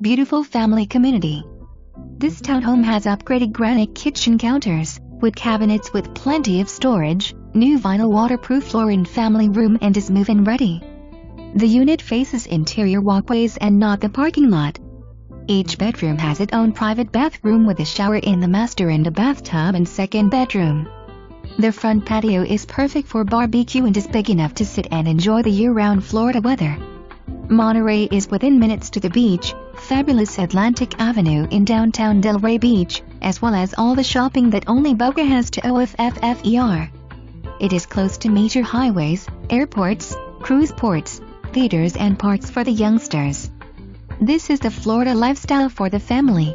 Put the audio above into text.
beautiful family community. This townhome has upgraded granite kitchen counters, with cabinets with plenty of storage, new vinyl waterproof floor in family room and is move-in ready. The unit faces interior walkways and not the parking lot. Each bedroom has its own private bathroom with a shower in the master and a bathtub and second bedroom. The front patio is perfect for barbecue and is big enough to sit and enjoy the year-round Florida weather. Monterey is within minutes to the beach, fabulous Atlantic Avenue in downtown Delray Beach, as well as all the shopping that only Boca has to OFFFER. It is close to major highways, airports, cruise ports, theaters and parks for the youngsters. This is the Florida lifestyle for the family.